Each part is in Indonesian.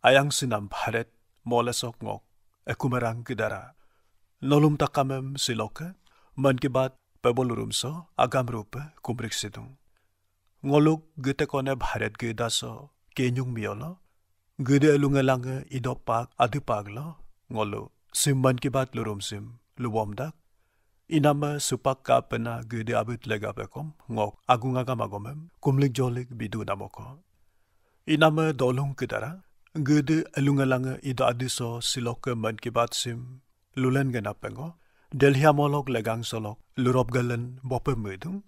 ayang sinam bharet molesok ngok ekumerang kidara. Nolum takamem siloke, man ki bat pebolurum so agam rupe kumrik sidung. Ngoluk gite kone bharet gida so kenyung miolo, gede elungelange idopak adipag lo, ngolu sim man ki bat lurum sim luwom dak, inama supak ka pena gede abit lega bekom ngok agung agam kumlik jolik bidu namoko. Inama dolung kidara, gede elungelange ido adiso siloke man ki bat sim lulen genapengo, delhi molok legang solok lurop galen bope medung,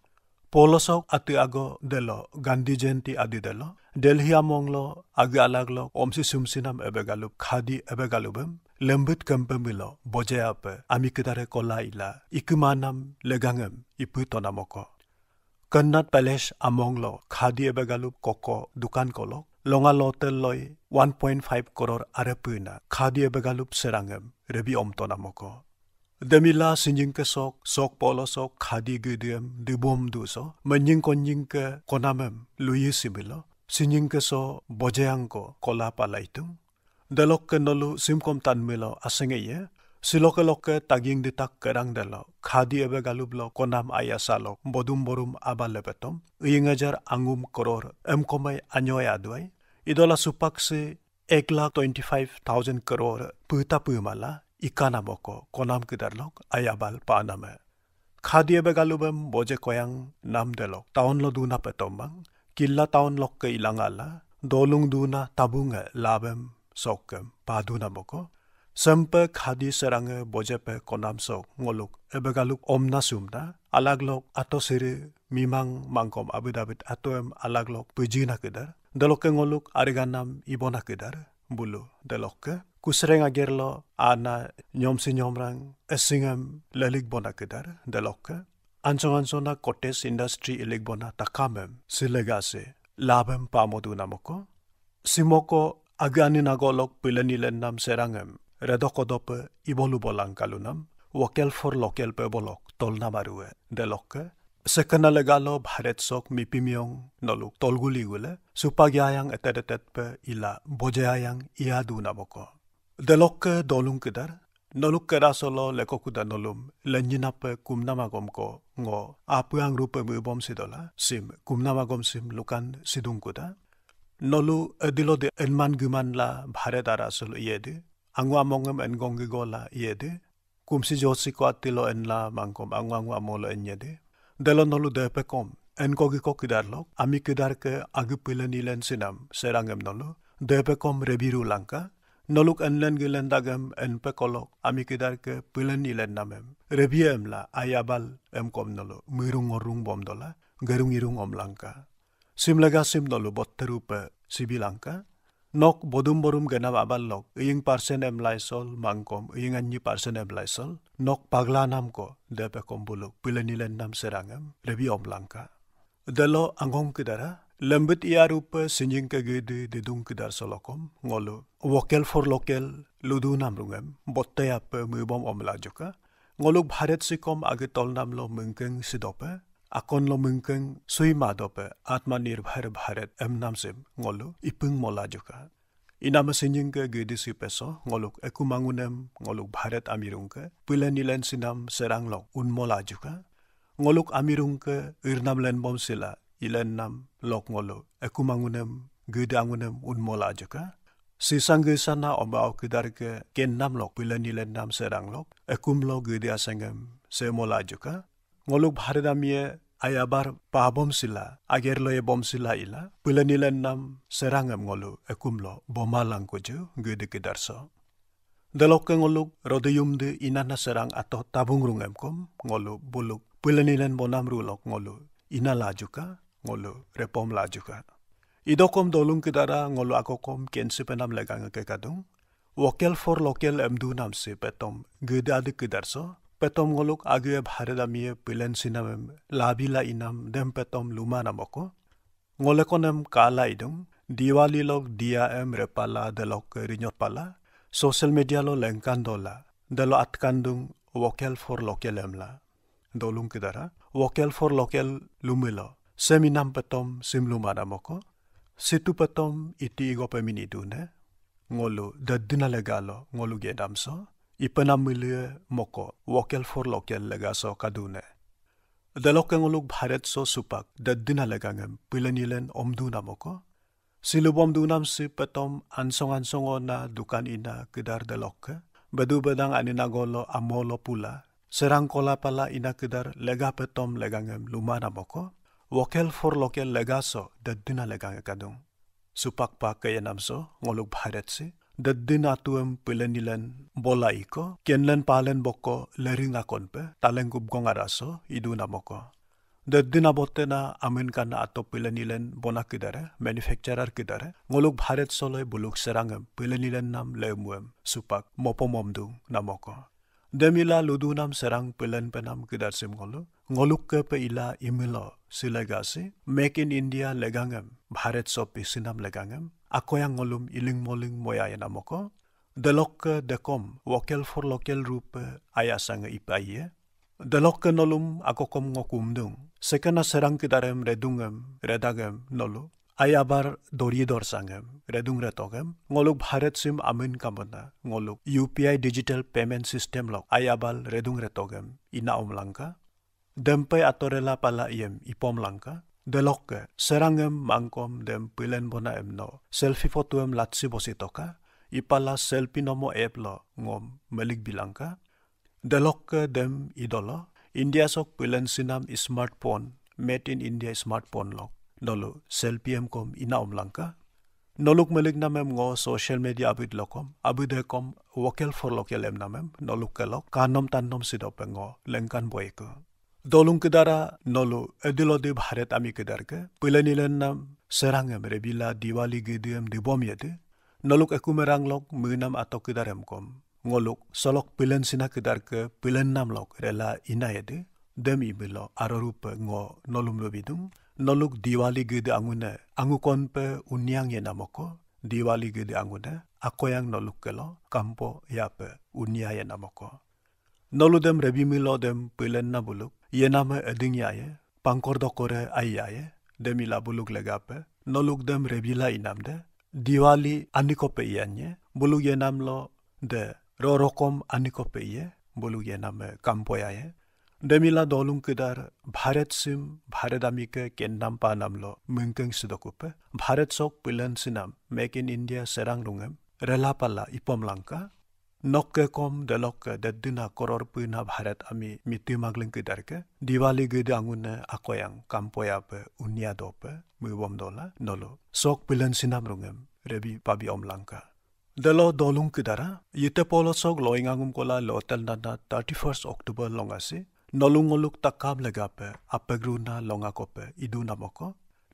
polosok ati ago delo Gandhi Jenti adi delo Delhi amonglo agi alaglo omsi sumsinam ebegalup khadi ebegalubem lembut kempemilo bojeape ami kedare kola ila ikumanam legangem ipu tonamoko Kannat Palace amonglo khadi ebegalup koko dukan kolok লঙালতেল লৈ one point five কৰৰ আৰে পুইনা খাদীয়ে বেগালুপ চেৰাঙেম ৰেবি অম্ত নামক দেমিলা চিঞিংকে চক চক পলচক খাদী গিদিয়েম দিবম দুচ মঞ্জিং কঞ্জিংকে কনামেম লুই চিমিল চিঞিংকে চ বজেয়াংক কলা দলক কে নলু চিমকম তানমিল আছেঙে siloke loke taging ditak kerang delo, khadi ebe galublo konam aya salok, bodum borum abal lepetom, ajar angum koror, em komai anyoy adway, idola supak se 1 lakh 25,000 crore puta pumala ikana boko konam kidarlok ayabal paname. Khadie begalubem boje koyang nam delok taon lo duna petombang killa taon lok ke ilangala dolung duna tabunga labem sokem paduna boko sempe khadi serange boje pe konam sok ngoluk. Ebegaluk omna sumna alaglok ato siri mimang mangkom abidabit atoem alaglok pujina kedar daloke ngoluk ariganam ibona kedar bulu daloke kusreng agerlo ana nyom si nyomrang esingam lelik bona kedar delokke. Anchong anchona kotes industry ilik bona takamem silegase labem pamodu namoko. Simoko agani nagolok pilanilen nam serangem ৰেদকদপ ইবলু বলাং কালু নাম vocal for local পে বলক তলনা মাৰুৱে দেলকে চেকেনালে গাল ভাৰত চক মিপিমিয়ং নলুক তলগুলি গুলে চুপাগিয়ায়াং এটেট এটেট পে ইলা বজেয়ায়াং ইয়াদু নামক দেলকে দলুং কেদাৰ নলুক কেৰাচল লেককুদা নলুম লেঞ্জিনাপে কুমনামাগম ক ঙ আপুয়াং ৰূপে মিবম চিদলা চিম কুমনামাগম চিম লুকান চিদুংকুদা নলু এদিলদে এনমান গুমানলা ভাৰে দাৰাচল ইয়েদি angwa mongem en gongi gola yede. Kumsi jotsi ko atilo en la mangkom angwa angwa molo en yede. Delon nolu de pe kom. En kogi ko kidar lok. Ami kidar ke agi pilen ilen sinam. Serangem nolu. De pe kom rebiru langka, noluk enlen gilen dagem en pe kolok ami kidar ke pilen ilen namem. Rebiem la ayabal em kom nolu. Mirung orung bom dola. Gerung irung om langka, simlega sim nolu botterupe sibilanka. Nok bodum borum genam abal lok. Ing parsen em laisol mangkom. Ing anyi parsen em laisol nok pagla nam ko depe kom buluk. Pilen ilen nam serangem rebi om langka. Delo angong kidara Lembut ia rupa sinjing ke gede de dung kedar solokom. Ngolo wakil for lokal ludu nam rungem botte apa mubom om lajuka ngoluk bharet sikom age tol nam lo mungkeng sidope akon lo mungkeng sui madope atma nirbhar bharet em nam sim ngolo ipung mola juga inama sinjing ke gede si peso ngoluk eku mangunem ngoluk bharet amirung ke pilen nilen sinam serang lo un mola juga. Ngoluk amirung ke irnam len bom sila ilen nam lok ngolo eku mangunem gede angunem un mola jaka si sangge sana omba au kidar ke ken nam lok pilen ilen nam serang lok ekum lo gede asangem se ngoluk bharedamie ayabar pabom sila ager lo e bom sila ila pilen ilen nam serangem ngolo ekum lo bomalang kojo gede kidar so Dalok ke ngoluk rodeyum de inana serang atau tabung rungem kom ngolu buluk pilanilen bonam rulok ngolu ina lajuka ngolo repom la juga. Idokom dolung kidara ngolo ako kom kensi penam legang ke kadung. Wakil for lokal emdu nam petom gede adik kidarso. Petom ngoluk age bharedamie pilen sinamem labila inam dem petom luma namoko. Ngole konem kala idung. Diwali log dia em repala delok rinyot pala. Social media lo lengkan dola. Delo atkandung wakil for lokal emla. Dolung kidara. Wakil for lokal lumilo seminam petom simlum adamoko, situ petom iti igo pemini dune, ngolu daddina legalo ngolu gedamso ipanam milie moko wokel for lokel legaso kadune. Dalok ngoluk bharet so supak daddina legangem pilanilen omdu namoko silubom dunam si petom ansong ansong na dukan ina kedar dalok badu badang anina golo amolo pula. Serang kola pala ina kedar lega petom legangem lumana moko. Wokel for lokel legaso daddina legang kadung supak pa kaya namso ngoluk bharet si daddin atuem pilanilan bola iko kenlen palen boko lering akon pe taleng gubgong araso idu namoko. Daddin abote na amin kana ato pilanilan bona kidare manufacturer kidare ngoluk bharet soloy buluk serangem pilanilan nam lemuem supak mopomomdu namoko. Demila ludu nam serang pilan penam kidar sim ngolu ngoluk ke pe ila imilo silegasi make in india legangem bharet so pisinam legangem ako yang ngolum iling moling moya ya namoko delok ke dekom wakil for lokal rupe ayasang ipaye delok ke nolum ako kom ngokum dung. Sekana serang kidarem redungem redagem nolu. Ayabar doridor sangem redung retogem. Ngoluk bharet sim amin kamana ngoluk UPI digital payment system lok ayabal redung retogem ina omlangka dempe atorela pala iem ipom langka delokke serangem mangkom dem pilen bona emno selfie photo em latsi bosi toka ipala selfie nomo eplo ngom melik bilangka delokke dem idolo india sok pilen sinam smartphone made in india smartphone lok dolo selfie em kom ina omlangka নলুক মেলিক নামেম গ social media আবিদ লকম আবিদে কম vocal for local এম নামেম নলুক কেলক কান্দম তান্দম চিদপেং লেংকান বয়েকু dolung kedara nolo edilode bharet ami kedarke pilanilen nam serangem rebila diwali gedem dibom yede nolok ekumerang lok menam atau kedarem kom. Ngoluk solok pilen sina kedarke pilen nam lok rela ina yede demi bilo arorupe ngo nolum lobidung nolok diwali gede angune angukon pe unyang ye namoko diwali gede angune ako yang nolok kelo kampo yape unya ye namoko नलुदेम रेबी मिलोदेम पैलन ना बुलुक ये नाम है अदिंग आए पंकोर दो कोरे आई आए देमिला बुलुक लगा पे नलुक दम रेबीला इनाम दे दिवाली अनिको पे यान्ये बुलुक ये नाम लो दे रोरोकोम अनिको पे ये बुलुक ये नाम है कंपो आए देमिला दोलुं किदार भारत सिम भारत अमिके के नाम पा नाम लो मिंकिंग सिदकुपे भारत सोक पिलन सिनाम मेक इन इंडिया सेरांग रुंगम रेला पाला इपम लंका নকে কম দেলকে দেদিনা কৰৰ পুইনা ভাৰত আমি মৃত্যু মাগলিং কেইটাৰকে দিৱালী গৈ দাঙোনে আকয়াং কামপয়াপে উনিয়া দপে মিবম দলা নলো চক পিলেন চিনাম ৰঙেম ৰেবি পাবি অমলাংকা দেল দলুং কেইটাৰা ইতে পল চক লয়িঙাঙুম কলা লতেল নানা থাৰ্টি ফাৰ্ষ্ট অক্টোবৰ লঙাছে নলুঙলুক তাকাম লেগাপে আপেগ্ৰু না লঙা কপে ইদু নামক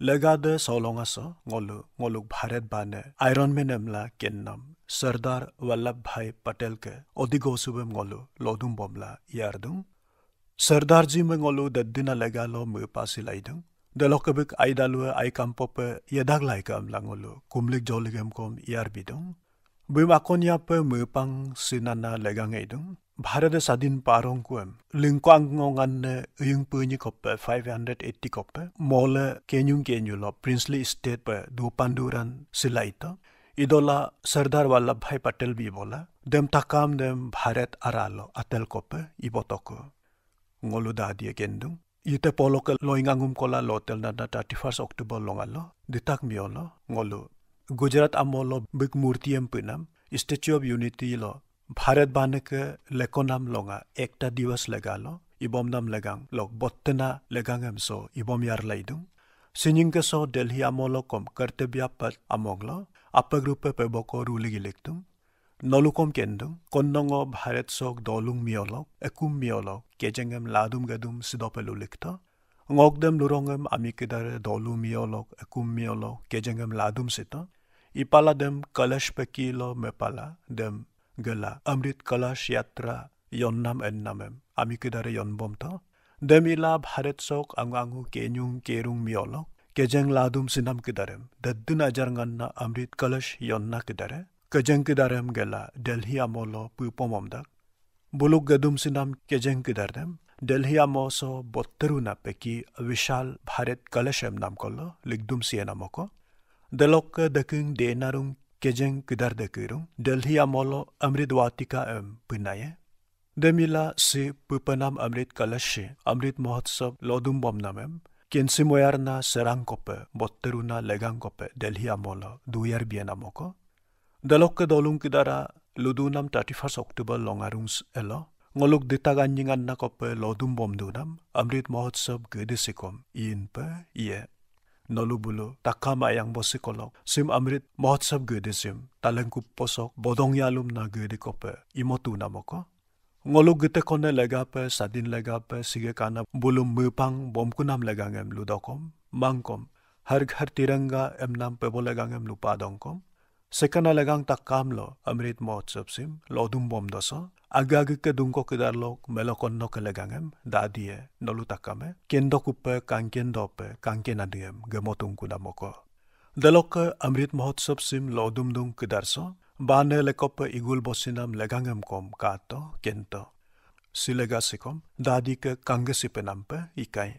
লেগা দে চলঙাছ নলু নলুক ভাৰত বানে আইৰন মেন এমলা কেন নাম સરદાર વલ્લભભાઈ પટેલ કે ઓદિગોસુબે મોલુ લોધુમ બોમલા યારદું સરદારજી મે મોલુ દદ્દિના લગાલો મુ પાસી લાઈદું દલોકબેક આઈદાલુએ આઈ કામપોપે યદાગલાઈ કામ લાંગોલુ કુમલિક જોલિગેમ કોમ યાર બીદું બિમાકોનિયાપે મુપાંગ સિનાના લગાંગેદું ભારતે સ્વાધીન પારોંકુએમ લિંકવાંગોંગાનને અયુંગ પુની કોપે 580 કોપે મોલે કેન્યુંગ કેન્યુલો પ્રિન્સલી સ્ટેટ પર દુપાંડુરાન સિલાઈતા ইদলা চৰ্দাৰ বল্লভ ভাই পেটেল বি বোলা দেম তাকাম দেম ভাৰত আৰালো আতেল কপে ইবতক গলু দা দিয়ে কেন্দু ইতে পলকে লয়ঙাঙুম কলা লতেল দাদা টাৰ্টি ফাৰ্ষ্ট অক্টোবৰ লঙালো দিতাক মিয়ল গলু গুজৰাট আমল বিগ মূৰ্তি এম পিনাম ষ্টেচু অফ ইউনিটি ল ভাৰত বানেকে লেকনাম লঙা একটা দিৱস লেগাল ইবম নাম লেগাং লগ বত্তেনা লেগাং এম চ ইবম ইয়াৰ লাইদুং চিনিংকে চ দেলহি আমল কম কৰ্তব্য পদ আমগ 아빠그룹의 빼먹고 룰리길릭둥 নলুকম কেন্দুং কন্দঙ ভাৰত চক দলুং মিয়লক একুম মিয়লক কেজেঙেম লাদুম গেদুম চিদপেলু লিখত ngokdem lurongem amikidare dolu miolok ekum miolok kejengem ladum sita ipala dem kalash pekilo mepala dem gela amrit kalash yatra yonnam ennamem amikidare yonbom ta dem ila bharet sok angangu kenyung kerung miolok Kejeng ladum sinam अमृत कलश योन्ना के दरे yonna के दरम kidarem gela अमोलो amolo pupomomdak, बुलुक गदुम सिनाम केजेंग किदरदम डेल्हिया मोसो बोत्तरु ना पेकी विशाल भारत कलशम नाम कोलो लिगदुम सिए नामको दलोक दकिंग देनारुंग केजेंग दर दकिरुंग डेल्हिया मोलो अमृत वातिका एम पिनाये दमिला से पुपनाम अमृत कलश अमृत महोत्सव लोदुम बम नाम Kensi moyarna serang kope, botteruna legang kope, Delhi amolo, duyar bian amoko. Dalok ke dolung kidara, ludunam 31 Oktober longarungs elo, ngoluk ditaganjingan na kope lodum bom dunam, amrit mohotsab gedesikom, iin pe, iye nolubulu takam ayang bosikolok sim amrit mohotsab gede sim talengku posok bodong yalum na gede kope imotu namoko ngoluk gite kone lega pe, sadin lega pe, sige kana bulum mupang, bom kunam legang em ludokom mangkom हर घर तिरंगा एम नाम पे बोले गांग एम लुपा दोंकोम सेकना लगांग तक काम लो अमृत महोत्सव सिम लोदुम बोम दसो आगे आगे के दुंको किदार लोग मेलो कन्नो के लगांग एम दादी है नलु तक्का में केंदो कुप्पे कांकेंदो पे कांके ना दिएम गेमो तुंकु दामोको दलोक अमृत महोत्सव सिम लोदुम दुंग किदार सो bane lekope igul bosinam legangem kom kato kento. Silega sikom dadi ke kangge sipenampe ikai.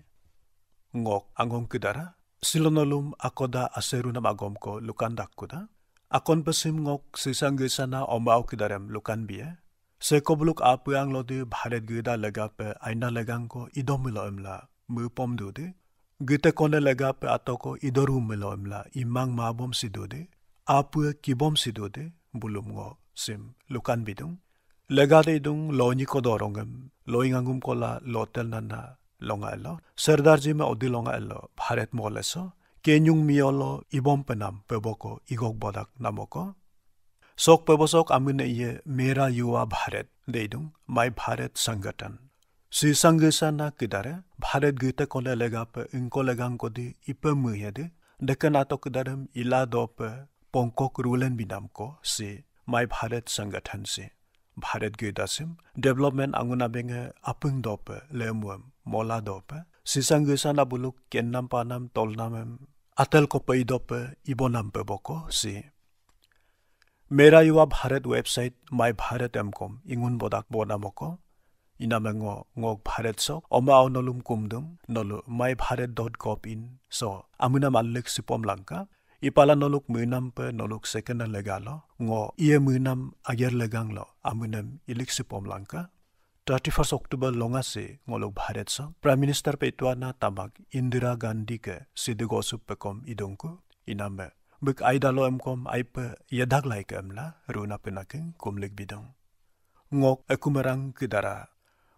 Ngok angom kedara silonolum akoda aserunam agom ko lukan dakuda akon pesim ngok sisang gesana omau kedarem lukan bie. Sekobluk apa yang lo di bharet gida lega pe aina legang ko idom milo emla mu pom du de gita kone lega pe ato ko idoru milo emla imang mabom si du de apa kibom si du de bulum ngo sim lukan bidung lega de dung lo ni ko dorongam lo ingangum la lo tel na na longa lo sardar ji ma odi longa lo bharat mo la so kenyung mi lo ibom panam peboko, igok bodak namoko. Sok pebosok amune ye mera yuwa bharat de dung mai bharat sangatan. Si sangasana kidare bharat gita ko lega pe inko legang ko di ipe mu yede dekana to kidaram ila do pongkok rulen binam ko si mai bharet sangathan si bharet gita sim development anguna benge apung do pe lemuam mola do pe si sanggesa na buluk kennam panam tolnamem atel ko pe do pe ibonam pe boko si Mera Yuva Bharat website my Bharat M कम इंगुन बोदाक बोनामको इनामेंगो ngok Bharat sok oma nolum kumdum nolu my bharat dot gov in so amuna malik sipom langka ipala noluk munam pe noluk second legalo ngo ie munam ager legang lo amunam ilik sipom langka 31 Oktober longa se ngolok Bharat so Prime Minister petwana tabak Indira Gandhi ke sidigosup pekom idongku iname bik ai dalo em kom ai pe yadak lai kem la runa penaking kumlik bidong ngok akumarang kidara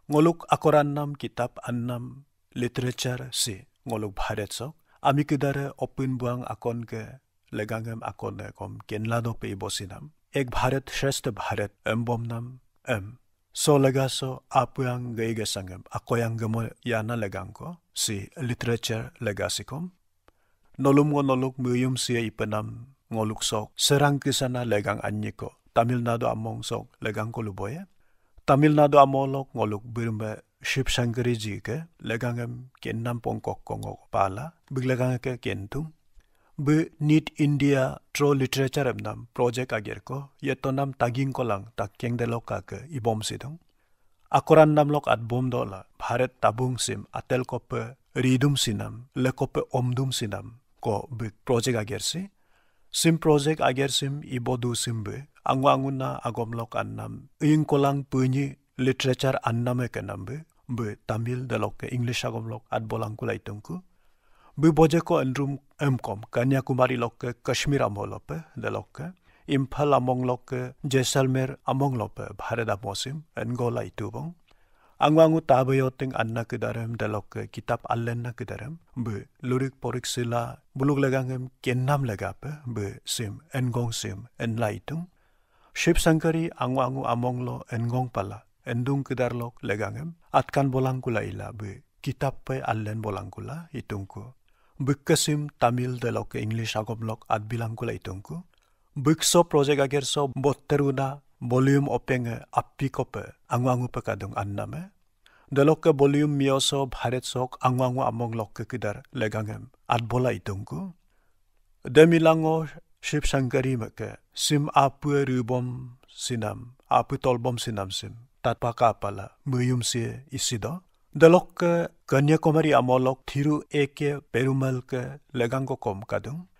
ngoluk akoran nam kitab annam literature si ngoluk bharet sok ami kidare opin buang akon ke legangem akon kom kenlado pe bosinam. Ek bharat shrestha bharat em bom nam em. So lega so apuyang geige sangam akoyang gemo yana legang ko si literature legacy kom. Nolum ngo noluk muyum sia ipenam ngoluk sok. Serang kisana legang anyiko Tamil Nadu among sok legang ko luboya Tamil Nadu amolok ngoluk birme Ship Shankari ji ke legangem kennam pongkok kongo pala biglegang ke kentung be nit India tro literature nam project ager ko yetonam taging kolang takyeng deloka ke ibom sidong akoran namlok at bom dola bharet tabung sim atel kope ridum sinam lekope omdum sinam ko big project agersi sim project agersim ibodu simbe angu angu na agomlok annam ing kolang punyi literature anname kenambe be tamil dalok ke english agomlok at bolang kulai tungku be boje ko andrum emkom kanyakumari lok ke kashmir amolope dalok ke imphal among lok ke jaisalmer among lope bharat amosim engolai tubong angwangu tabayoteng anna kedarem dalok kitab allen na kedarem be lurik porik sila buluk legangem kennam legape be sim engong sim en laitung ship sankari angwangu amonglo engong pala endung kedarlok legangem atkan bolang kula ila be kitab pe allen bolang kula itungku. Bukkasim Tamil dalok English agomlok at bilang kula itungku. Bukso project ager so botteruna volume openg appi kope angu angu pekadung anname. Dalok ke volume mioso bharet sok angu angu among lok ke kidar legangem at bola itungku. Demilango ship sankari meke sim apu rubom sinam apu tolbom sinam sim tatpaka pala muyum si isido dalok ke Kanyakumari amolok thiru eke perumal ke legango kom kadung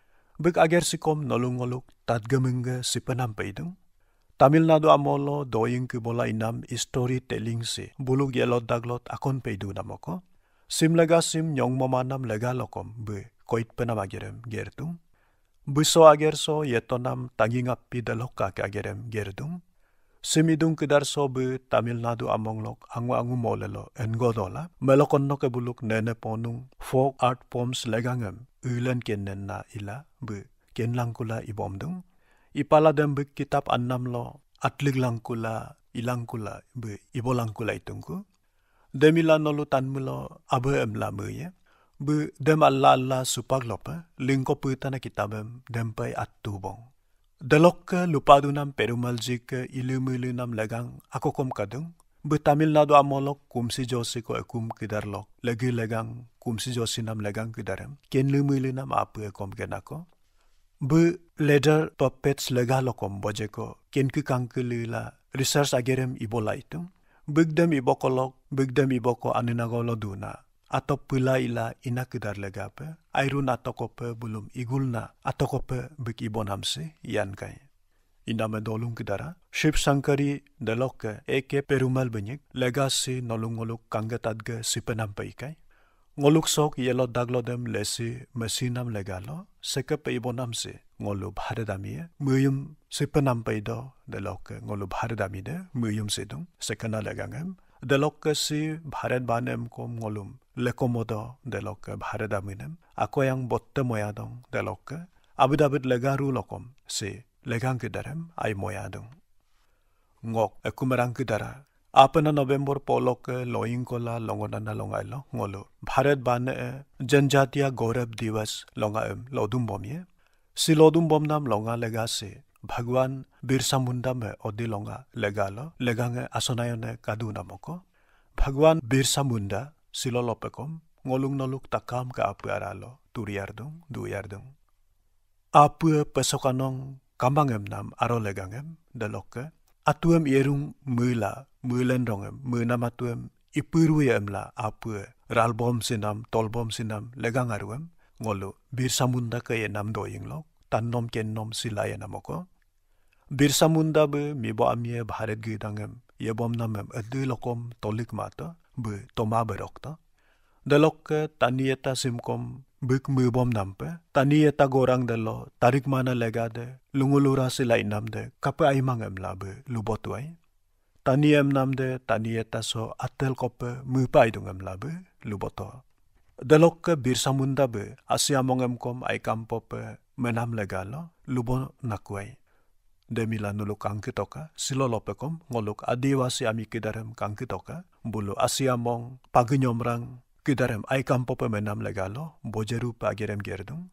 Bek ager sikom nolong ngoluk tat gemengge si penam peidung. Tamil Nadu amolo doing ke bola inam storytelling si buluk yelot daglot akon peidu namoko. Sim lega sim nyong momanam lega lokom be koit penam agerem gertung. Buso ager so yetonam tanging api dalok ke agerem gertung. Simidung kedar sobe Tamil Nadu amonglok angu angu molelo engodola melokon no buluk nene ponung folk art forms legangem ulen kenen na ila be ken langkula ibomdung. Dem be kitab annam lo atlig langkula ilangkula be ibo langkula itungku. Demila nolu tanmulo abe emla ye. Be dem alla alla supag lopa lingko putana kitabem dempai attubong দলক লুপাদু নাম পেৰুমালজিক ইলুমিলু নাম লেগাং আকো কম কাদং বু তামিলনাডু আমলক কুমচি যচি ক একুম কিদাৰ লক লেগি লেগাং কুমচি যচি নাম লেগাং কিদাৰম কেনলুমিলু নাম আপু কম গেনাক বু লেডাৰ পপেটছ লগা লকম বজেক কেনকি কাংকি লুইলা ৰিচাৰ্চ আগেৰেম ইব লাইটং বিগদম ইবকলক বিগদম ইবক আনিনাগল দুনা atau pula ila kedar legape airun atau kope belum igulna atau kope bik ibon hamse yan kai Iname dolung kidara, Ship Sankari deloke eke perumal banyak legasi nolung ngoluk kangetadge si penampai kai. Ngoluk sok yelo daglodem lesi mesinam legalo, seke peibonam si ngolu bharadami muyum si penampai do deloke ngolu bharadami de muyum sidung sekena legangem deloke si bharat banem kom ngolum lekomodo deloke bharadaminem ako yang botte moyadong deloke abidabid legaru lokom si legang kedarem ay moyadong. Ngok ekumerang kedara. Apa na November polo ke loing kola longonan na longai lo ngolo. Bharat bane e जनजातीय गौरव दिवस लोंगा एम लोदुम बम ये si lodum bom nam longa lega se भगवान बिरसा मुंडा में ओदी लोंगा lega lo legange asonayone kadu namoko भगवान बिरसा Munda silo lopekom ngolung noluk takam ka apu aralo turiardung duyardung apu pesokanong kambangem nam aro legangem daloke atuem yerung mula mulen rongem atuem ipuruyem la apue ralbom sinam tolbom sinam legang aruem ngolo bir samunda ke enam doing lo tannom ken nom silaya namoko bir samunda be mibo amye bharet gidangem yebom namem adu lokom tolik mata บือตมาเบดอกตาเดลอกตานียตาซิมคอมบึกมือบอมนำเปตานียตาโกรังเดลอตาริกมานาเลกาเดลุงลูราสิไลนำเดกับไอมังเอ็มลาเบลูบอตไวตานีเอ็มนำเดตานียตาโซอัตเตลคอปมือไปดุงเอ็มลาเบลูบอตอ dalok ke bir samunda be asia mongem kom ai kampo pe menam legalo lubo nakuai demila nulu kangkitoka silo lopekom ngoluk adiwasi ami kidarem kangkitoka bulu asia mong pagenyomrang kidarem ai kampo pemenam legalo bojeru pagerem gerdung.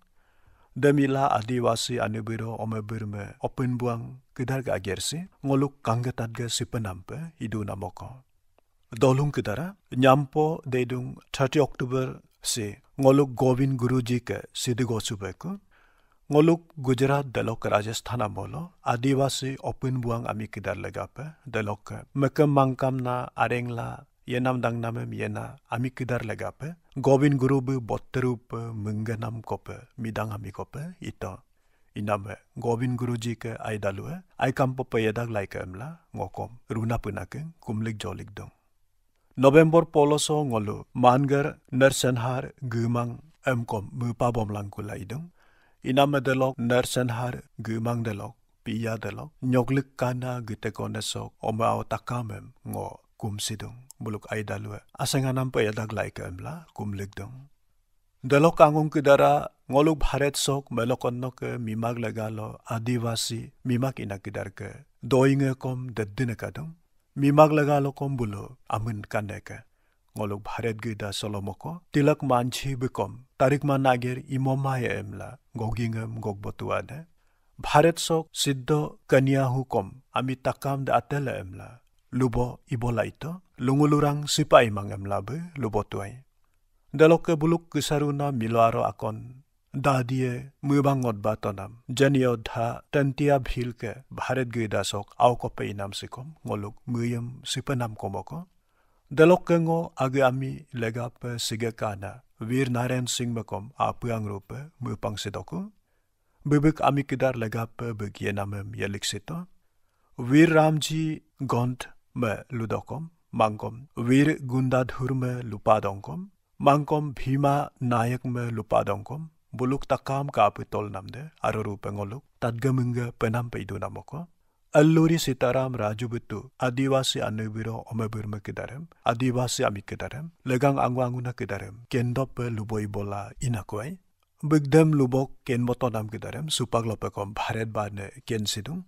Demila adiwasi anubiro omebirme open buang kidar ga gersi ngoluk kangetat ga si penampe idu namoko. Dolung kidara nyampo dedung 30 oktober si ngoluk govin guruji ke sidigo subeku ngoluk gujarat dalok rajasthan amolo adiwasi open buang ami kidar legape dalok mekam mangkam na arengla yenam dang namem yena ami kidar legape gobin guru bu botterup menganam kope midang ami kope ito iname gobin guruji ke ai dalue ai kampo pe yedak lai ke emla ngokom runa punake kumlik jolik dong November poloso ngolu mangar nersenhar gumang emkom mupa bom langkula idong iname delok nersenhar gumang delok piya delok nyoglik kana gite konesok omao takamem ngo kumsidong buluk ay dalwe asanganam pa yadag lai ka emla kumlig dong dalok angong kidara ngoluk bharet sok melokon ke mimag lagalo adivasi mimak inakidar ke doinge kom deddine kadong mimag lagalo kom bulo amin kandeke Alok ভাৰত গীতা চলমক তিলক মানছি বিকম তাৰিকমা নাগেৰ ইমমায়ে এমলা গগিঙম গগবতুৱা দে ভাৰত চক সিদ্ধ কনিয়া হু কম আমি তাকাম দে আতেলা এমলা লুব ইবলাইত চিপা ইমাং মাং এমলাবে লুবতুৱাই দেলকে বোলোক কিছাৰু না মিল আৰু আকন দাদিয়ে মৃবাঙত বা তনাম জেনি ধা তেন্তিয়া ভিলকে ভাৰত গীৰ দাসক আও কপে ইনাম চিকম মলুক মৃয়ম চিপনাম কমক Dalokkengo age ami legap sigekana Vir Naren Singh makom apuang rupa mupang sedoku. Bibik ami kidar legap begyenamem yeliksito. Vir Ramji gont me ludokom मांगकोम वीर गुंदाधुर में लुपादोंकोम मांगकोम भीमा नायक में लुपादोंकोम बुलुक तकाम का पितोल नमदे आरो रूपेंगोलुक तदगमिंग पेनाम पेदु नमको அல்லூரி சீதாராம் ராஜு பித்து அதிவாசி அன்னுபிரோ ஒமபிரும கிதாரம் அதிவாசி அமிக்கிதாரம் லகாங் அங்குவாங்குன கிதாரம் கெந்தப்ப லுபோய் போலா இனக்குவை বিগদেম লুবক কেন মত নাম কিদারেম সুপাক লপে কম ভারত বা কেন সিদুম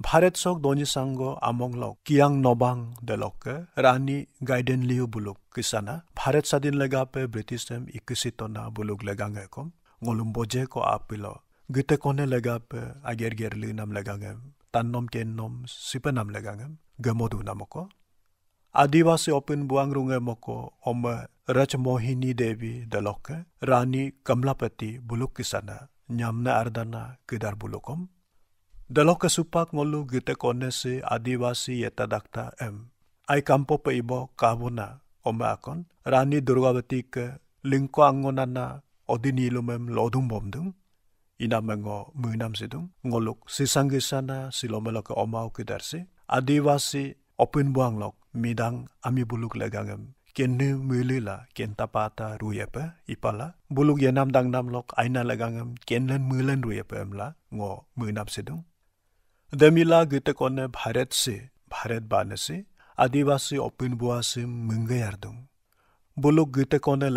ভারত সক দনি সাঙ্গ আমং লক কিয়াং নবাং দেলক রানি গাইডেন লিউ বুলুক কিসানা ভারত স্বাধীন লেগা পে ব্রিটিশম ইকুশিত না বুলুক লেগাং কম গলুম বজে ক আপিল গীতে কনে লেগা পে আগের গেরলি নাম লেগাং lega pe ager ger li nam legange tan nom ken nom sipe nam legange gemodu namoko आदिवासी ओपन बुआंग रुंगे मको ओम रच मोहिनी देवी दलोके रानी कमलापति बुलुक किसाना न्यामना अर्दना किदार बुलुकम Dalok kesupak ngolu gite konesi adivasi yeta dakta em. Ai kampo pe ibo kabuna ome akon. Rani Durgawati ke lingko angonana odini ilumem lodung bomdung. Ina mengo muinam sedung ngoluk sisanggi sana silomela ke omau ke darse adiwasi opin buang lok midang ami buluk legangem kenu mulila ken tapata ruyepe ipala buluk yenam dang nam lok aina legangem kenlen mulen ruyepe emla ngo muinam sedung demila gite konne bharet se bharet bane se adewasi opin buang se menggayardung buluk gite konne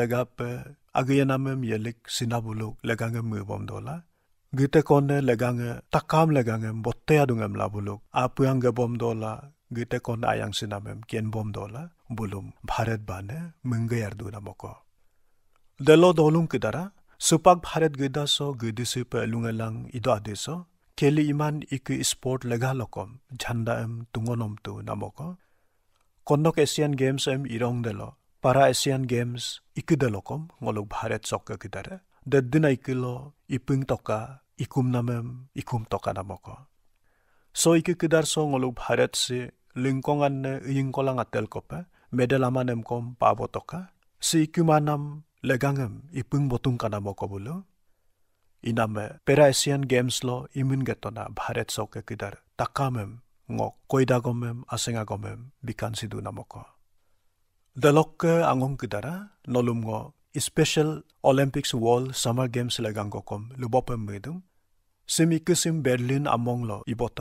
Agaya namem yelik sinabuluk legangem mubom dola Gita konde leganga takam leganga botte adungam la buluk apuang gebom dola gita konde ayang sinamem kien bom dola bulum Bharat bane menggayar duna moko. Delo dolung kidara supak Bharat gida so gidisi pe lungalang ido adeso keli iman iki sport lega lokom janda em tungonom tu namoko. Kondok Asian Games em irong delo para Asian Games iki delokom ngoluk Bharat sokka kidara. Kidare deddina ikilo ipung toka ikum namem ikum toka namoko so iku kidar so ngolok bharat se lingkongan ne kolang atel kope medal amanem kom pabo toka si ikumanam legangem ipung botung kanamoko bulu iname pera Asian Games lo imun getona Bharat soke kidar takamem ngok koida gomem asenga gomem bikan sidu namoko. Dalok ke angong kidara nolum ngo special olympics world summer games লেগাং কম লুবপমেদম চিম ইকুচিম বেডলিন আমংল ইবত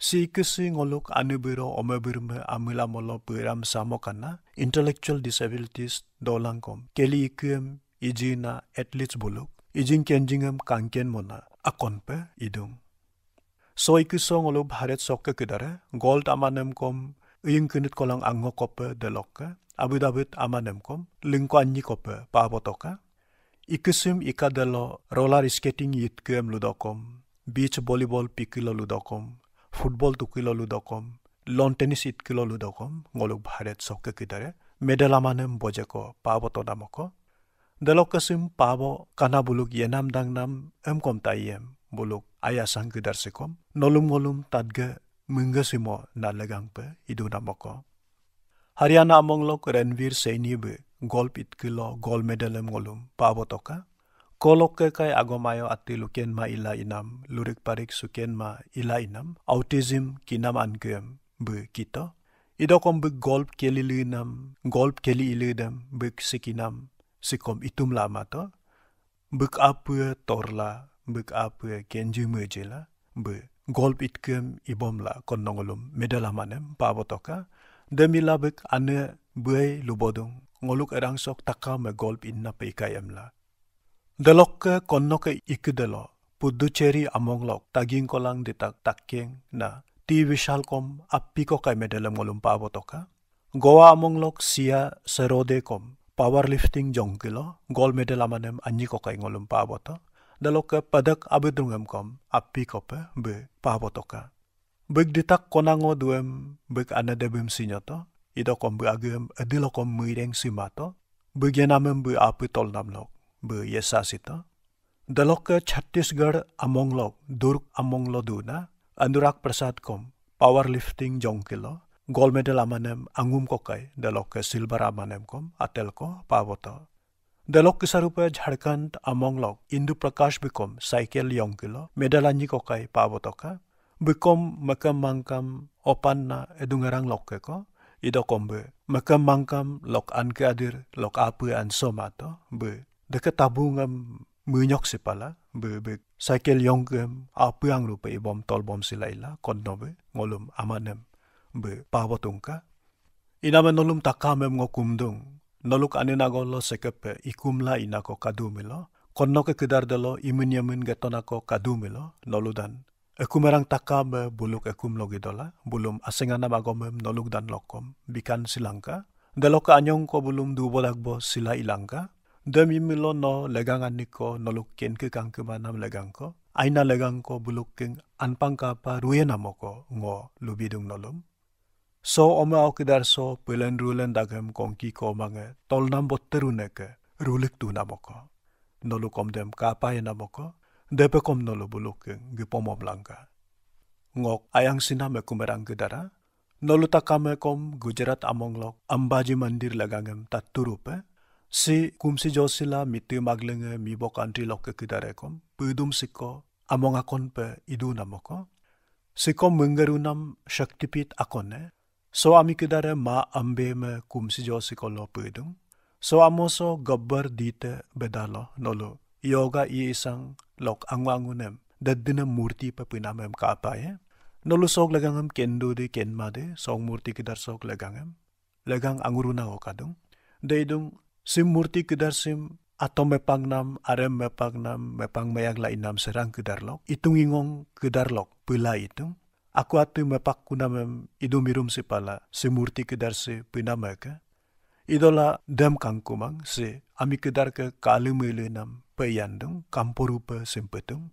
চি ইকুচি অলোক আনুবিৰ অমেবিৰমে আমিলামল বৈৰাম চামকানা ইণ্টেলেকচুৱেল ডিচেবিলিটিছ দলাং কম কেলি ইকুৱেম ইজিনা এটলিটছ বুলুক ইজিং কেনজিঙম কাংকেন মনা আকনপে ইদুং ছয়কুচং অলোক ভাৰত চককে কিদাৰে গল্ড আমানম কম ইং কিনিত কলং আংগ কপে দেলককে abu dabit amanem kom lingko anyi kope pabotoka. Ikusim ika delo roller skating yitkem ludokom beach volleyball pikilo ludokom football tukilo ludokom lawn tennis itkilo ludokom ngoluk bharet sokke kidare medal amanem bojeko paboto namoko Dalokasim pabo kana buluk yenam dang nam em kom tayem buluk ayasang gedar sekom nolum ngolum tadga menggasimo na legang pe idu namoko. Haryana among lok Renvir Saini be golp gol medalem ngolum pabo toka. Kolok ke kai agomayo ati luken ma ila inam lurik parik suken ma ila inam autism kinam angkem be kita. Idokom be golp keli linam golp keli ilidam be sikinam sikom itum lama to buk apa torla buk apa kenju mejela be golp itkem ibom la konnongolum medala manem pabotoka demila buk ane buai lubodung ngoluk erang sok taka me golp inna pe la. Delok konnoke ikudelo Puducherry amonglok taging kolang ditak takkeng na ti vishal kom appi ko kay medala ngolum pabotoka Goa amonglok sia serode kom powerlifting jong kilo gold medal amanem anyi ko kai ngolum pa boto. Dalo ke padak abedungam kom api kope be pa beg ditak konango duem beg ana debem sinyoto ido kom be agem adilo kom muireng simato beg yanamem be api tol namlok be yesa sito. Dalo ke Chhattisgarh amonglok durg amonglo duna anurak prasad kom powerlifting jong kilo gold medal amanem angum kokai dalok ke silver amanem kom atel ko pavoto. Delok kisarupa Jharkhand among lok Indu Prakash bikom cycle yong kilo medalanyi kokai pabotoka bikom makam mangkam opan na edungarang lok ko? Kombe makam mangkam lok an ke adir lok apu an somato be deket tabungam munyok sipala be be cycle yong kem apu ang rupa ibom tol bom silaila konnobe ngolum amanem. Be pabotungka inama nolum takamem ngokumdung noluk aninagolo sekepe ikumla inako kadumilo konno ke kedar delo imun yamun getonako kadumilo noludan Ekumerang takam buluk ekum logi dola, bulum asengana magomem noluk dan lokom, bikan silangka, deloka anyong ko bulum du bo sila ilangka, demi milo no legangan niko noluk ken ke kang kemanam legang ko, aina legang ko buluk king anpang kapa ruye namoko ngo lubidung nolom. So oma au kidar so pilen rulen dagem kongki ko mange tol nam botterune ke rulik tu namoko. Noluk omdem kapa namoko, depe kom nolo buluke gi pomom langka. Ngok ayang siname kumerang gedara, nolo takame kom Gujarat among lok ambaji mandir lagangem tat turupe, si kumsi josila miti maglenge mibo country lok ke gedare kom, pudum siko among akon pe idu namoko, siko mengerunam shaktipit akone, so ami kedare ma ambe me kumsi josiko lo pudum, so amoso gabbar dite bedalo nolo yoga i isang lok angwangunem daddina murti pa pinamem kapaye nolusok lagangam kendo de kenma de song murti sok lagangam lagang anguruna o kadung deidung sim murti kidar sim atau mepangnam arem mepangnam mepang mayag lainam serang kedarlok itung ingong kedarlok pula itung. Aku atu mepak kunamem idumirum si pala si murti kedar si pinamaka idola dem kangkumang si ami kedar ke nam peyandung kampurupa simpetung.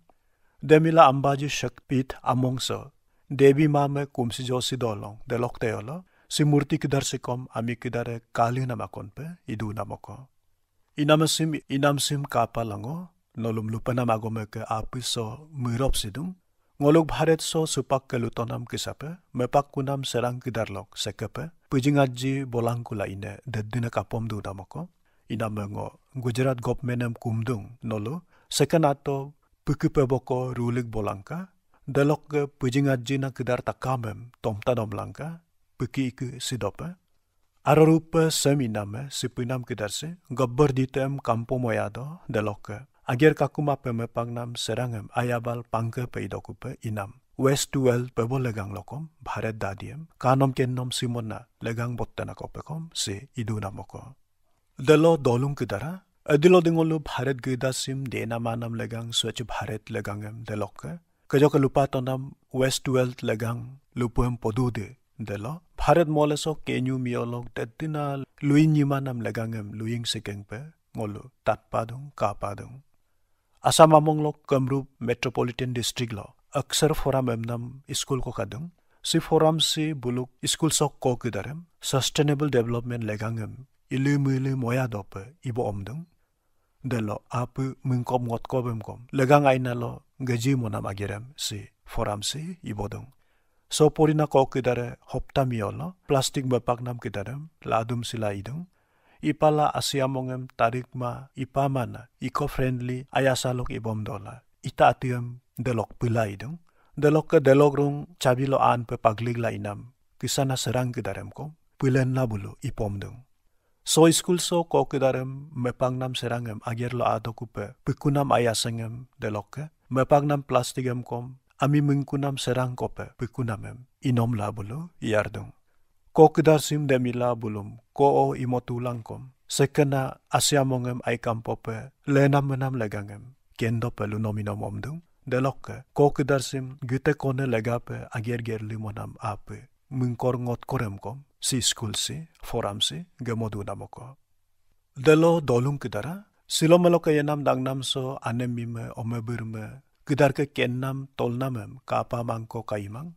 Demila ambaji shakpit amongso, devi mame kumsi josi dolong, delok teolo, si murti kidar sikom ami kidare kali namakon pe idu namoko. Inamasim inamsim kapa lango, nolum lupa namagome ke api so mirop sidung, ngolok bharet so supak ke lutonam kisape, mepak kunam serang kidarlok sekepe, pujingaji bolangkula ine dedina kapom du namoko, inamengo Gujarat government kumdung nolo sekanato boko rulik bolangka dalok ke pujingaji na kedar takamem tomta domlangka puki ke sidopa ararupa seminame sipinam kedarse gabbar ditem kampo moyado dalok ke agar kakuma pemepangnam serangem ayabal pangke peidokupe inam waste to wealth পেব লেগাং লকম ভারে দা দিয়েম কানম কেন নম সিমনা লেগাং বত্তানা কপেকম সে ইদু নামক দেল দলুং কিদারা এদিল দিঙলু ভারত গিদা সিম দে নামানম লেগাং সুয়েচ ভারত লেগাং এম দেলক কেজক লুপাতনাম ওয়েস্ট টু ওয়েলথ লেগাং লুপুয়েম পদু দে দেল ভারত মলেস কেনু মিয়লক তেদিনা লুইং ইমানাম লেগাং এম লুইং সেকেং পে মলু তাতপাদং কাপাদং Assam foram emnam school ko kadung si foram si buluk school sok ko kidarem sustainable development legangem ilu mulu moya dope ibo omdung delo apu mungkom ngot ko bemkom legang aina lo gaji mona magirem si foram si ibodung so porina ko kidare hopta plastik bapak nam kidarem ladum sila idung ipala asiamongem tarik ma ipamana eco friendly ayasalok ibom dola ita atiam delok pula idung delok ke delok rung cabilo an pe paglig la inam. Kisana serang kidarem ko. Pulen la bulu ipom dung So school so ko kidarem mepangnam serangem ager lo ato kupe pikunam ayasengem delokke mepangnam plastigem kom ami mengkunam serang kope pikunamem inom la bulu iardung. Ko kidar sim demila bulum ko o imotulang kom. Sekena asyamongem ay kampope lenam menam legangem kendo pelu nominom omdung delokke ko kidar sim gite kone legape ager ger limonam ape mengkor ngot korem kom si school si forum si gemodu namoko. Delo dolung kidara silo melo ke yenam dang nam so anem mime ome birme kidar ke ken nam tol namem kapa mangko kaimang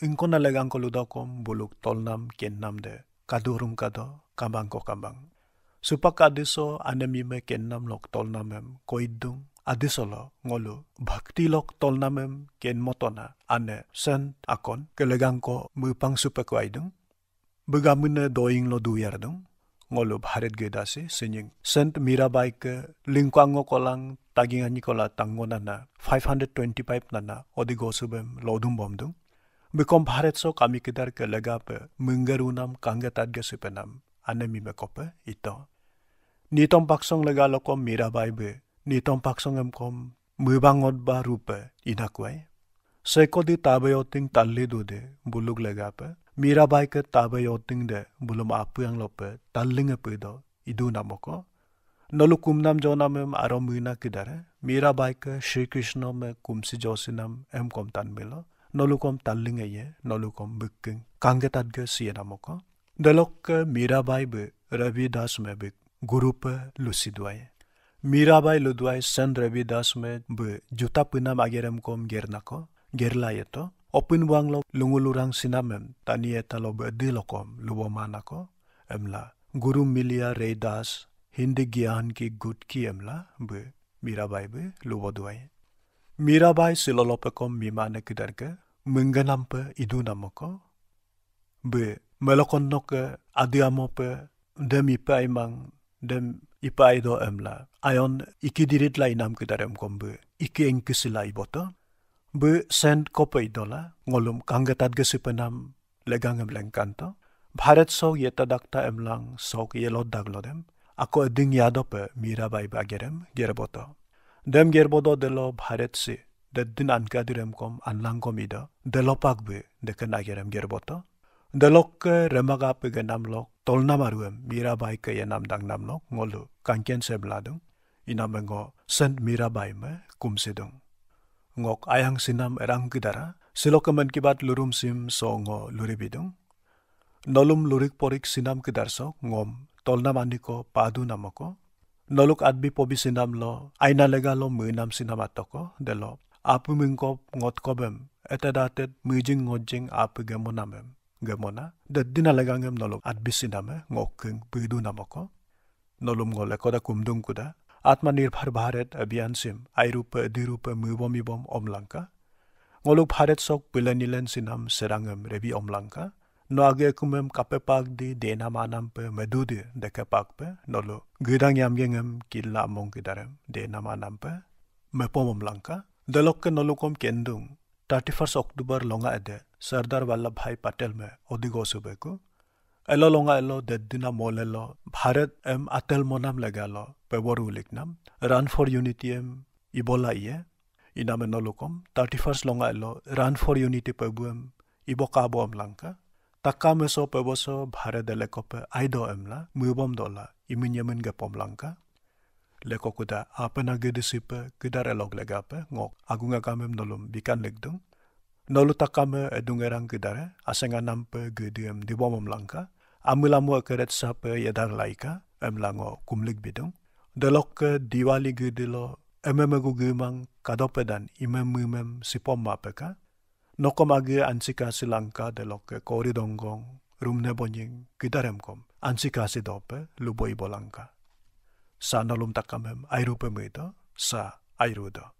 ingko na legang ko ludokom buluk tol nam ken nam de kadurum kado kambang ko kambang. Supak adiso anem mime ken nam lok tol namem koidung adisolo ngolo bhakti lok tol namem ken motona ane sen akon kelegang ko mupang supak waidung begamune doing lo duyar dong ngolo bharet gedase sinying Saint Mirabai ke lingkwango kolang tagingani kola tangona na 525 nana odigo subem lodum bomdung bekom bharet so kami kedar ke lega pe menggarunam kangatat ge supenam anemi me kope ito. Nitom paksong lega lokom Mirabai be nitom paksong em kom mubangot ba rupe inakwai sekodi tabayoting talli dude buluk lega pe Mirabai ke tabayoting de bulum apu yang lope tallinga pe do idu namoko नलु कुमनाम जोनाम एम आरो मीना किधर मीराबाई के श्री कृष्ण में कुमसी जोसिनम एम कम तान मिलो नलु कम तालिंग ये नलु कम बिकिंग कांगे तदगे सिए नामको दलोक के मीराबाई बे रविदास में बिक गुरु पे लुसी दुआए मीराबाई लुदुआई सन रविदास में बे जुता पुना मागेरम कम गेरनाको गेरला ये तो ओपिन वांगलो लुंगुलुरांग सिनामेम तानिए तलो बे दिलोकम लुबो मानाको एमला गुरु मिलिया रेदास हिंदी ज्ञान की गुट की एमला बे मीराबाई बे लुबोदुआई मीराबाई सिलोलोपकम मीमाने किदर के मंगनम पे इदु नमको बे melokon ke adiamo pe dem 이빠이도 엠라 아연 이키디릿라 이남 그다렴 곰부 iboto. Be 부 센트 idola, ngolum kangatat gesipenam, legangem lengkanto bharat so yeta dakta emlang sok yelod daglodem ako ding yadope mirabai bagerem gerboto dem gerboto delo bharat si, de din ankadirem kom anlang komida delo pagbe de agerem gerboto delok ke remaga pe genam lok tolna maruem mirabai ke yanam dang nam lok ngolu kanken se bladung inamengo sent mirabai me kumsidung ngok ayang sinam erang kidara silokaman kibat lurum sim so ngo luribidung nolum lurik porik sinam kidar so ngom tolna maniko padu namoko noluk adbi pobi sinam lo aina lega lo munam sinam atoko delo apu mingkop ngot kobem etadatet mujing ngojing apu gemonamem gemona de dina legangem nolom adbi siname ngokking pidu namoko nolom ngole koda kumdung kuda Atmanirbhar Bharat Abhiyan SIM आइरूप दिरूप मुबम इबम अमलांका ngoluk Bharat sok pilanilen sinam serangem rebi omlangka no age kumem kape pak di dena manam pe medudi deke pak pe nolo gidang yam gengem killa mong kidarem dena manam pe mepom omlangka delok ke nolo kom thirty first October ଲଙ୍ଗା ଏଦେ Sardar Vallabhbhai Patel ମେ ଅଧିକ ଅସୁବେକୁ ଏଲ ଲଙ୍ଗା ଏଲ ଦେଦିନା ମଲ୍ ଏଲ ଭାରତ ଏମ୍ ଆତେଲ ମନାମ ଲେଗାଲ ପେବର ଉଲିକ ନାମ ରନ୍ ଫର୍ ୟୁନିଟି ଏମ୍ ଇବଲା ଇଏ ଇନାମେ ନ ଲୋକମ ଟର୍ଟି ଫର୍ଷ୍ଟ ଲଙ୍ଗା ଏଲ ରନ୍ ଫର୍ ୟୁନିଟି ପେବୁ ଏମ୍ ଇବ କାବ ଏମ୍ ଲଙ୍କା ତାକା ମେସ ପେବସ ଭାରତ ଏଲେ କପେ ଆଇଦ ଏମ୍ଲା ମୁବମ ଦଲା ଇମିନ୍ ୟମିନ୍ ଗେପମ୍ ଲଙ୍କା leko kuda apena ge disipe kidar elok legape ngok. Agunga kamem nolom bikan legdung nolu takame edungerang kidare asenga nampe gediem di bomom langka amulamu keret sape yedar laika emlango kumlik bidung delok ke diwali gedilo ememegu gemang kadopedan imem mimem sipom mapeka nokom age ansika silangka delok ke kori donggong rumne bonying kidarem kom. Si dope luboi bolangka sa nalumtak kamem airupe muido sa airudo.